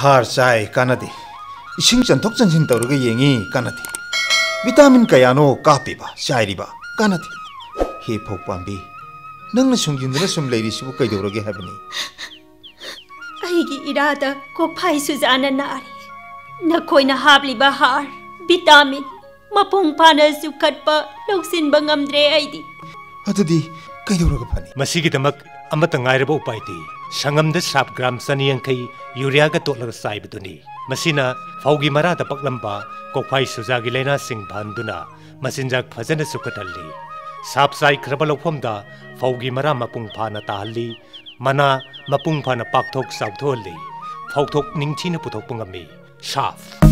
ꯍꯥꯔ ꯆꯥꯏ ꯀꯥꯟꯅꯗꯦ ꯏꯁꯤꯡ ꯆꯟꯊꯣꯛ ꯆꯟꯁꯤꯟ ꯇꯧꯔꯒ ꯌꯦꯡꯉꯤ ꯀꯥꯟꯅꯗꯦ ꯚꯤꯇꯥꯃꯤꯟ ꯀꯌꯥꯅꯣ ꯀꯥꯞꯄꯤꯕ ꯆꯥꯏꯔꯤꯕ ꯀꯥꯟꯅꯗꯦ ꯍꯦ ꯐꯧ ꯄꯥꯝꯕꯤ ꯅꯪꯅ ꯁꯨꯝꯖꯤꯟꯗꯨꯅ ꯁꯨꯝ ꯂꯩꯔꯤꯁꯤꯕꯨ ꯀꯩꯗꯧꯔꯒꯦ ꯍꯥꯏꯕꯅꯤ ꯑꯩꯒꯤ ꯏꯔꯥꯗ ꯀꯣꯐꯥꯏ ꯁꯨꯖꯥꯅ ꯅꯥꯔꯤ ꯅꯈꯣꯏꯅ ꯍꯥꯞꯂꯤꯕ ꯍꯥꯔ ꯚꯤꯇꯥꯃꯤꯟ ꯃꯄꯨꯡ ꯐꯥꯅ ꯆꯨꯈꯠꯄ ꯂꯧꯁꯤꯟꯕ ꯉꯝꯗ꯭ꯔꯦ ꯑꯩꯗꯤ ꯑꯗꯨꯗꯤ ꯀꯩꯗꯧꯔꯒ ꯐꯅꯤ ꯃꯁꯤꯒꯤꯗꯃꯛ ꯑꯃꯠꯇ ꯉꯥꯏꯔꯕ ꯎꯄꯥꯏ ꯂꯩꯇꯦ ꯁꯪꯒꯝꯗ ꯁꯥꯞ ꯒ꯭ꯔꯥꯝ ꯆꯅꯤ ꯌꯥꯡꯈꯩ ꯌꯨꯔꯤꯌꯥꯒ ꯇꯣꯠꯂꯒ ꯆꯥꯏꯕꯗꯨꯅꯤ ꯃꯁꯤꯅ ꯐꯧꯒꯤ ꯃꯔꯥꯗ ꯄꯛꯂꯝꯕ ꯀꯣꯛꯐꯥꯏ ꯁꯨꯖꯥꯒꯤ ꯂꯥꯏꯅꯥꯁꯤꯡ ꯐꯍꯟꯗꯨꯅ ꯃꯆꯤꯟꯖꯥꯛ ꯐꯖꯅ ꯆꯨꯈꯠꯍꯜꯂꯤ ꯁꯥꯞ ꯆꯥꯏꯈ꯭ꯔꯕ ꯂꯧꯐꯝꯗ ꯐꯧꯒꯤ ꯃꯔꯥ ꯃꯄꯨꯡ ꯐꯥꯅ ꯇꯥꯍꯜꯂꯤ ꯃꯅꯥ ꯃꯄꯨꯡ ꯐꯥꯅ ꯄꯥꯛꯊꯣꯛ ꯆꯥꯎꯊꯣꯛꯍꯜꯂꯤ ꯐꯧꯊꯣꯛ ꯅꯤꯡꯊꯤꯅ ꯄꯨꯊꯣꯛꯄ ꯉꯝꯃꯤ ꯁꯥꯐ